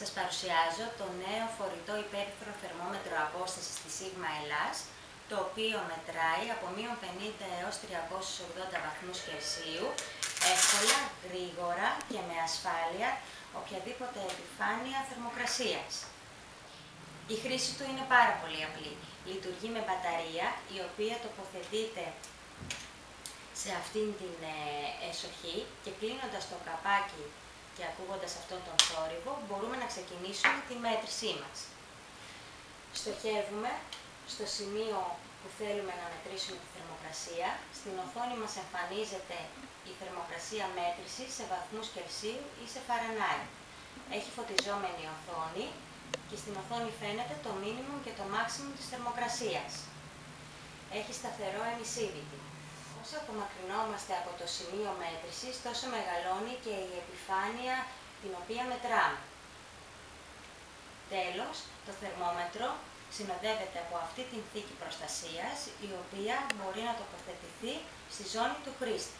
Σας παρουσιάζω το νέο φορητό υπέρυθρο θερμόμετρο απόστασης της Sigma Ελλάς, το οποίο μετράει από μείον 50 έως 380 βαθμούς Κελσίου, εύκολα, γρήγορα και με ασφάλεια οποιαδήποτε επιφάνεια θερμοκρασίας. Η χρήση του είναι πάρα πολύ απλή. Λειτουργεί με μπαταρία, η οποία τοποθετείται σε αυτήν την ε, εσοχή και κλείνοντας το καπάκι και ακούγοντας αυτόν τον θόρυβο, μπορούμε να ξεκινήσουμε τη μέτρησή μας. Στοχεύουμε στο σημείο που θέλουμε να μετρήσουμε τη θερμοκρασία. Στην οθόνη μας εμφανίζεται η θερμοκρασία μέτρησης σε βαθμούς Κελσίου ή σε Φαρανάιτ. Έχει φωτιζόμενη οθόνη και στην οθόνη φαίνεται το minimum και το maximum της θερμοκρασίας. Έχει σταθερό emissivity. Όσο απομακρυνόμαστε από το σημείο μέτρησης, τόσο μεγαλώνει και η επιφάνεια την οποία μετράμε. Τέλος, το θερμόμετρο συνοδεύεται από αυτή την θήκη προστασίας, η οποία μπορεί να τοποθετηθεί στη ζώνη του χρήστη.